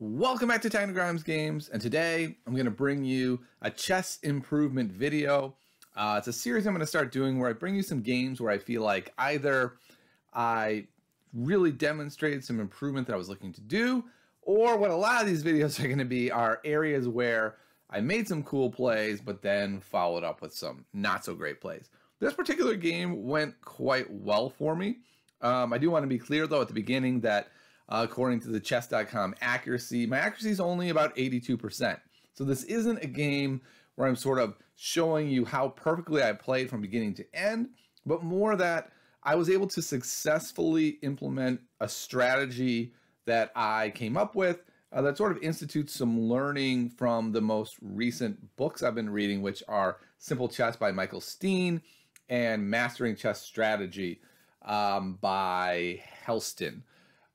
Welcome back to Technogrimes Games, and today I'm going to bring you a chess improvement video. Uh, it's a series I'm going to start doing where I bring you some games where I feel like either I really demonstrated some improvement that I was looking to do, or what a lot of these videos are going to be are areas where I made some cool plays, but then followed up with some not so great plays. This particular game went quite well for me. Um, I do want to be clear, though, at the beginning that uh, according to the chess.com accuracy. My accuracy is only about 82%. So this isn't a game where I'm sort of showing you how perfectly I played from beginning to end, but more that I was able to successfully implement a strategy that I came up with uh, that sort of institutes some learning from the most recent books I've been reading, which are Simple Chess by Michael Stean and Mastering Chess Strategy um, by Hellsten.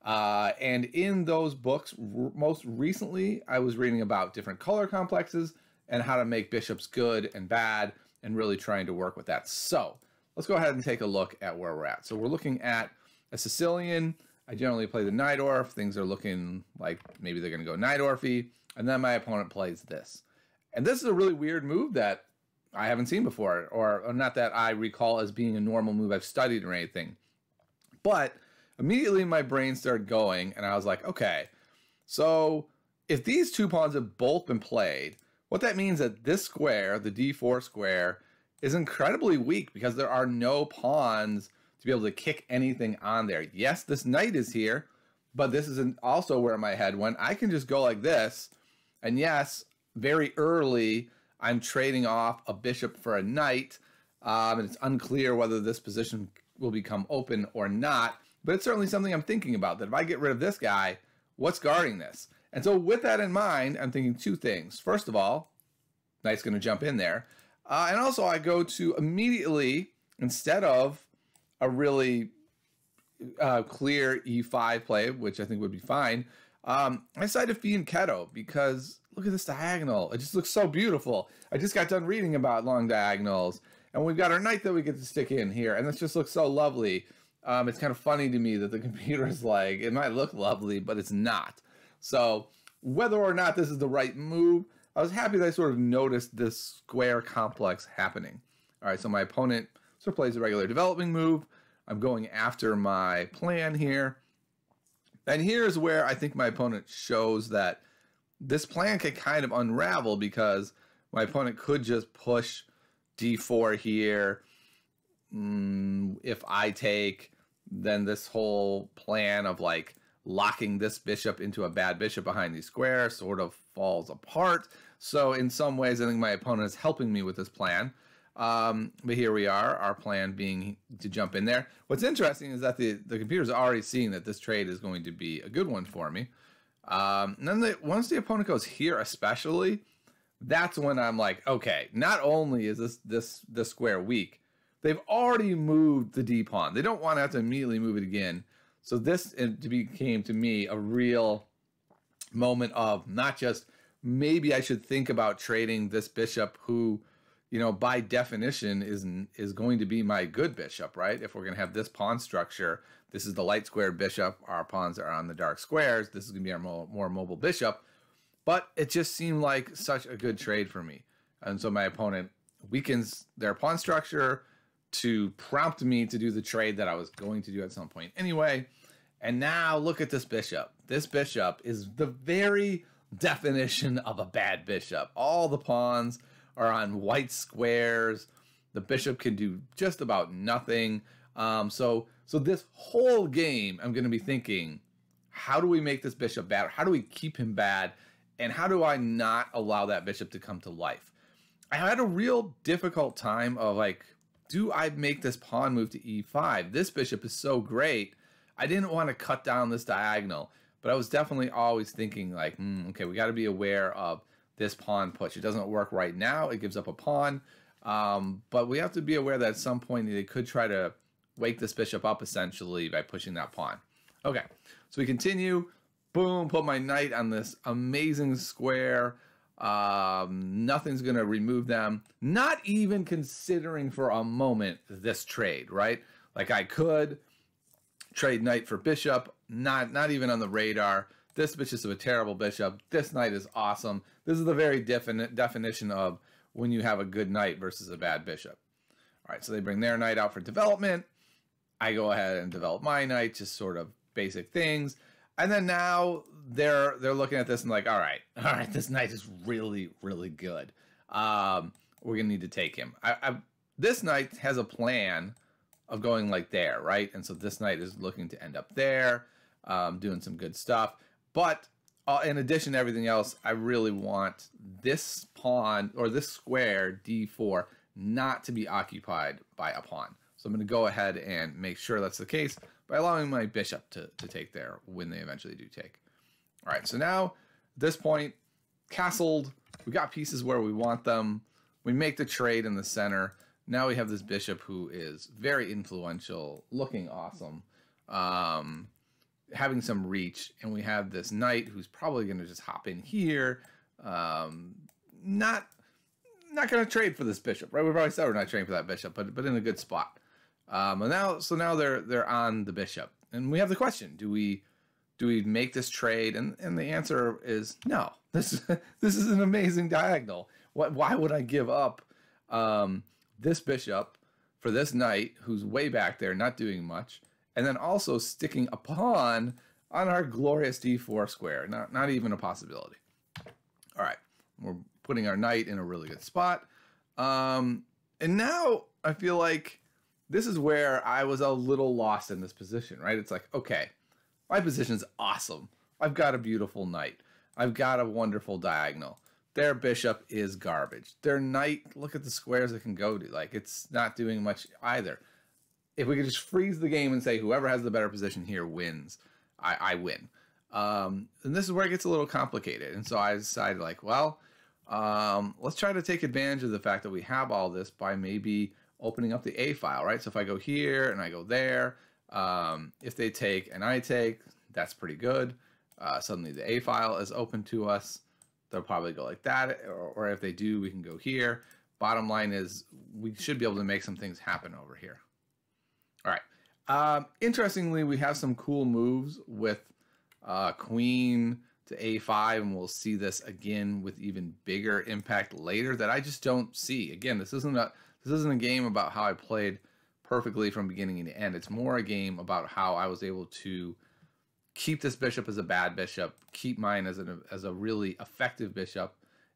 Uh, and in those books, r- most recently, I was reading about different color complexes and how to make bishops good and bad, and really trying to work with that. So let's go ahead and take a look at where we're at. So we're looking at a Sicilian. I generally play the Najdorf. Things are looking like maybe they're going to go Najdorfy, and then my opponent plays this. And this is a really weird move that I haven't seen before, or, or not that I recall as being a normal move I've studied or anything. But immediately my brain started going and I was like, okay, so if these two pawns have both been played, what that means that this square, the d4 square, is incredibly weak because there are no pawns to be able to kick anything on there. Yes, this knight is here, but this is also where my head went. I can just go like this, and yes, very early, I'm trading off a bishop for a knight, um, and it's unclear whether this position will become open or not. But it's certainly something I'm thinking about that if I get rid of this guy, what's guarding this? And so, with that in mind, I'm thinking two things. First of all, Knight's going to jump in there. Uh, and also, I go to immediately, instead of a really uh, clear e5 play, which I think would be fine, um, I decided to Fianchetto because look at this diagonal. It just looks so beautiful. I just got done reading about long diagonals. And we've got our knight that we get to stick in here. And this just looks so lovely. Um, it's kind of funny to me that the computer is like, it might look lovely, but it's not. So whether or not this is the right move, I was happy that I sort of noticed this square complex happening. All right, so my opponent sort of plays a regular developing move. I'm going after my plan here. And here's where I think my opponent shows that this plan can kind of unravel because my opponent could just push d4 here mm, if I take, then this whole plan of like locking this bishop into a bad bishop behind these squares sort of falls apart. So in some ways, I think my opponent is helping me with this plan. Um, but here we are, our plan being to jump in there. What's interesting is that the, the computer's already seeing that this trade is going to be a good one for me. Um, and then the, once the opponent goes here especially, that's when I'm like, okay, not only is this this this square weak, They've already moved the D pawn. They don't want to have to immediately move it again. So this uh, became to me a real moment of not just maybe I should think about trading this bishop who, you know, by definition is is going to be my good bishop, right? If we're going to have this pawn structure, this is the light squared bishop. Our pawns are on the dark squares. This is going to be our more, more mobile bishop. But it just seemed like such a good trade for me. And so my opponent weakens their pawn structure, to prompt me to do the trade that I was going to do at some point anyway. And now look at this bishop. This bishop is the very definition of a bad bishop. All the pawns are on white squares. The bishop can do just about nothing. Um, so, so this whole game, I'm going to be thinking, how do we make this bishop bad? How do we keep him bad? And how do I not allow that bishop to come to life? I had a real difficult time of like do I make this pawn move to e5? This bishop is so great. I didn't want to cut down this diagonal, but I was definitely always thinking like, mm, okay, we got to be aware of this pawn push. It doesn't work right now. It gives up a pawn, um, but we have to be aware that at some point they could try to wake this bishop up essentially by pushing that pawn. Okay, so we continue. Boom, put my knight on this amazing square. Um, nothing's going to remove them. Not even considering for a moment this trade, right? Like I could trade knight for bishop, not not even on the radar. This bishop is a terrible bishop. This knight is awesome. This is the very defini definition of when you have a good knight versus a bad bishop. All right, so they bring their knight out for development. I go ahead and develop my knight, just sort of basic things. And then now they're they're looking at this and like, all right, all right, this knight is really really good. Um, we're gonna need to take him. I, I, this knight has a plan of going like there, right? And so this knight is looking to end up there, um, doing some good stuff. But uh, in addition to everything else, I really want this pawn or this square d4 not to be occupied by a pawn. So I'm going to go ahead and make sure that's the case by allowing my bishop to, to take there when they eventually do take. All right, so now at this point, castled, we got pieces where we want them. We make the trade in the center. Now we have this bishop who is very influential, looking awesome, um, having some reach, and we have this knight who's probably going to just hop in here. Um, not not going to trade for this bishop, right? We've already said we're not trading for that bishop, but but in a good spot. Um, and now, so now they're they're on the bishop, and we have the question: Do we do we make this trade? And and the answer is no. This this is an amazing diagonal. What? Why would I give up um, this bishop for this knight who's way back there, not doing much, and then also sticking a pawn on our glorious d4 square? Not not even a possibility. All right, we're putting our knight in a really good spot, um, and now I feel like this is where I was a little lost in this position. Right? It's like okay, my position is awesome. I've got a beautiful knight. I've got a wonderful diagonal. Their bishop is garbage. Their knight, look at the squares it can go to. Like, it's not doing much either. If we could just freeze the game and say whoever has the better position here wins, I, I win. Um, and this is where it gets a little complicated. And so I decided, like, well, um, let's try to take advantage of the fact that we have all this by maybe opening up the A file, right? So if I go here and I go there, um, if they take and I take, that's pretty good uh, suddenly the A file is open to us. They'll probably go like that, or, or if they do, we can go here. Bottom line is we should be able to make some things happen over here. All right. Um, interestingly, we have some cool moves with uh, queen to a5, and we'll see this again with even bigger impact later that I just don't see. Again, this isn't a this isn't a game about how I played perfectly from beginning to end. It's more a game about how I was able to keep this bishop as a bad bishop, keep mine as a as a really effective bishop,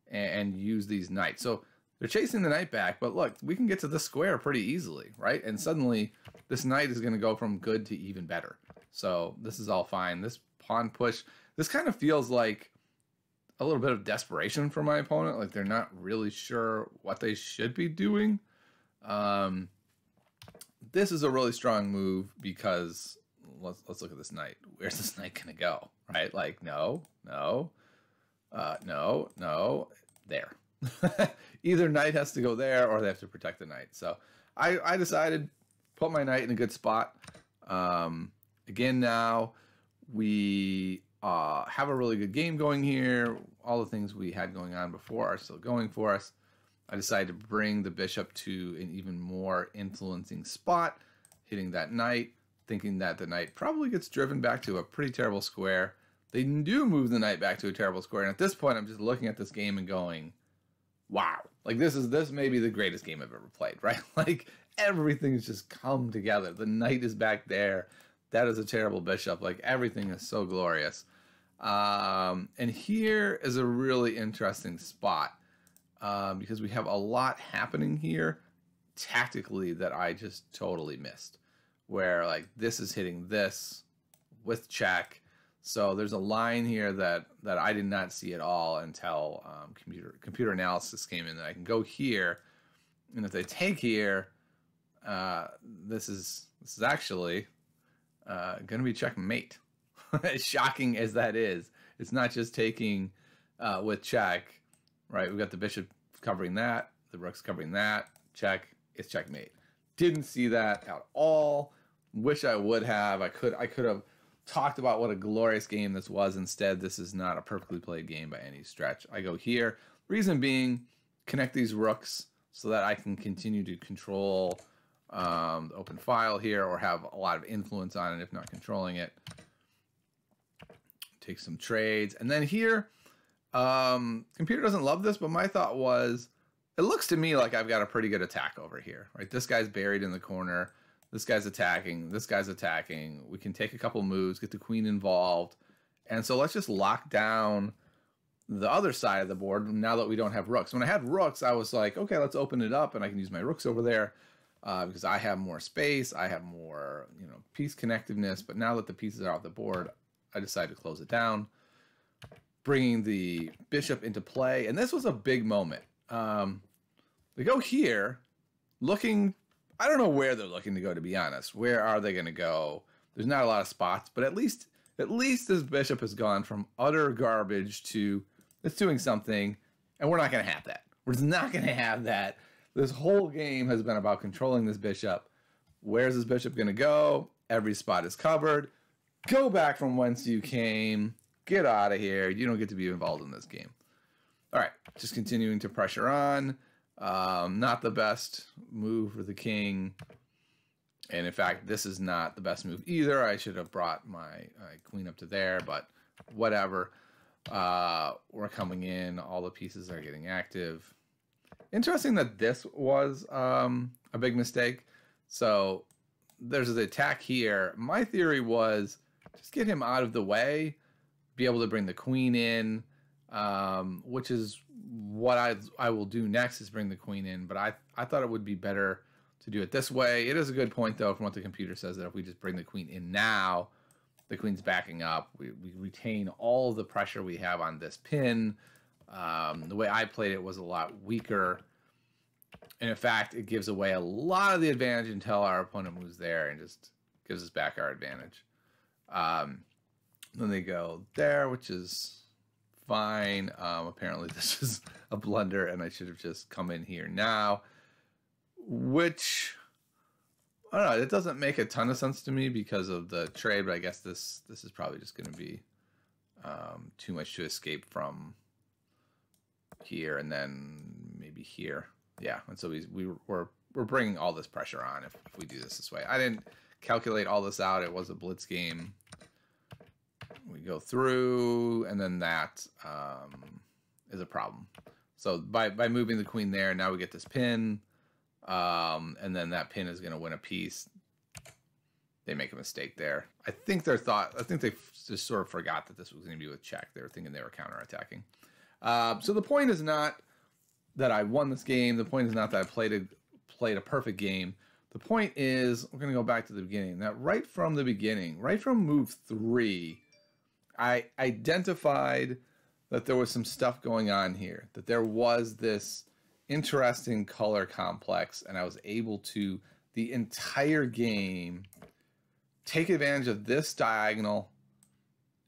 and, and, use these knights. So they're chasing the knight back, but look, we can get to the square pretty easily, right? And suddenly this knight is going to go from good to even better. So this is all fine. This pawn push, this kind of feels like a little bit of desperation for my opponent. Like they're not really sure what they should be doing. Um, this is a really strong move because let's let's look at this knight. Where's this knight gonna go? Right? Like no, no, uh, no, no. There. Either knight has to go there, or they have to protect the knight. So I I decided put my knight in a good spot. Um, again, now we uh, have a really good game going here. All the things we had going on before are still going for us. I decided to bring the bishop to an even more influencing spot, hitting that knight thinking that the knight probably gets driven back to a pretty terrible square. They do move the knight back to a terrible square, and at this point, I'm just looking at this game and going, "Wow! Like this is this may be the greatest game I've ever played, right? Like everything's just come together. The knight is back there. That is a terrible bishop. Like everything is so glorious." Um, and here is a really interesting spot um, because we have a lot happening here tactically that I just totally missed where like this is hitting this with check. So there's a line here that that I did not see at all until um, computer computer analysis came in. That I can go here, and if they take here, uh, this is this is actually uh, going to be checkmate. as shocking as that is, it's not just taking uh, with check, right? We've got the bishop covering that, the rook's covering that. Check, it's checkmate. Didn't see that at all wish I would have. I could I could have talked about what a glorious game this was. Instead, this is not a perfectly played game by any stretch. I go here. Reason being, connect these rooks so that I can continue to control um, the open file here or have a lot of influence on it, if not controlling it. take some trades. And then here, um, computer doesn't love this, but my thought was, it looks to me like I've got a pretty good attack over here, right? This guy's buried in the corner. This guy's attacking. This guy's attacking. We can take a couple moves, get the queen involved. And so let's just lock down the other side of the board now that we don't have rooks. When I had rooks, I was like, okay, let's open it up and I can use my rooks over there uh, because I have more space. I have more, you know, piece connectiveness. But now that the pieces are off the board, I decided to close it down, bringing the bishop into play. And this was a big moment. Um, they go here, looking I don't know where they're looking to go, to be honest. Where are they going to go? There's not a lot of spots, but at least at least this bishop has gone from utter garbage to it's doing something, and we're not going to have that. We're just not going to have that. This whole game has been about controlling this bishop. Where's this bishop going to go? Every spot is covered. Go back from whence you came. Get out of here. You don't get to be involved in this game. All right, just continuing to pressure on. Um, not the best move for the king. And in fact, this is not the best move either. I should have brought my uh, queen up to there, but whatever. Uh, we're coming in. All the pieces are getting active. Interesting that this was um, a big mistake. So there's an attack here. My theory was just get him out of the way, be able to bring the queen in, um, which is what I I will do next is bring the queen in, but I I thought it would be better to do it this way. It is a good point though from what the computer says that if we just bring the queen in now, the queen's backing up. We, we retain all the pressure we have on this pin. Um, the way I played it was a lot weaker. And in fact, it gives away a lot of the advantage until our opponent moves there and just gives us back our advantage. Um, then they go there, which is fine. Um, apparently, this is a blunder, and I should have just come in here now. Which I don't know. It doesn't make a ton of sense to me because of the trade, but I guess this this is probably just going to be um, too much to escape from here, and then maybe here. Yeah, and so we we we're we're bringing all this pressure on if, if we do this this way. I didn't calculate all this out. It was a blitz game we go through, and then that um, is a problem. So by, by moving the queen there, now we get this pin, um, and then that pin is going to win a piece. They make a mistake there. I think their thought, I think they just sort of forgot that this was going to be with check. They were thinking they were counterattacking. Uh, so the point is not that I won this game. The point is not that I played a, played a perfect game. The point is, we're going to go back to the beginning. That right from the beginning, right from move three, I identified that there was some stuff going on here, that there was this interesting color complex, and I was able to, the entire game, take advantage of this diagonal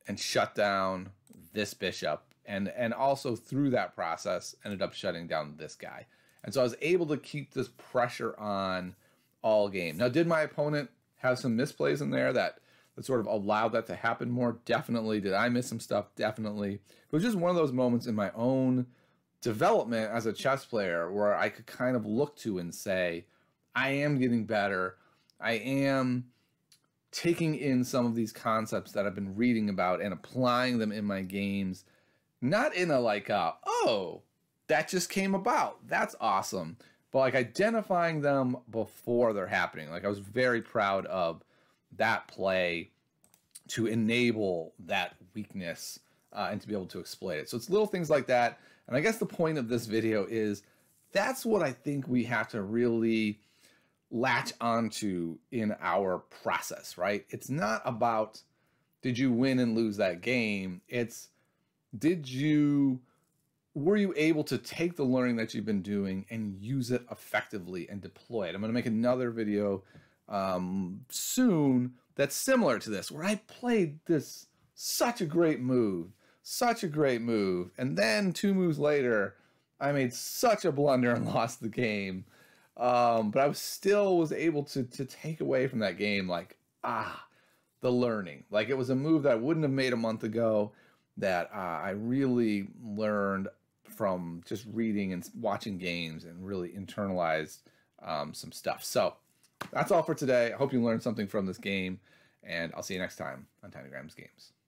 and shut down this bishop. And, and also through that process, ended up shutting down this guy. And so I was able to keep this pressure on all game. Now, did my opponent have some misplays in there that that sort of allowed that to happen more? Definitely. Did I miss some stuff? Definitely. It was just one of those moments in my own development as a chess player where I could kind of look to and say, I am getting better. I am taking in some of these concepts that I've been reading about and applying them in my games, not in a like, a, oh, that just came about. That's awesome. But like identifying them before they're happening. Like I was very proud of that play to enable that weakness uh, and to be able to exploit it. So it's little things like that. And I guess the point of this video is that's what I think we have to really latch onto in our process, right? It's not about did you win and lose that game? It's did you were you able to take the learning that you've been doing and use it effectively and deploy it? I'm going to make another video um, soon that's similar to this, where I played this such a great move, such a great move, and then two moves later, I made such a blunder and lost the game. Um, but I was still was able to to take away from that game like ah the learning like it was a move that I wouldn't have made a month ago that uh, I really learned from just reading and watching games and really internalized um, some stuff. So that's all for today. I hope you learned something from this game, and I'll see you next time on Tiny Grams Games.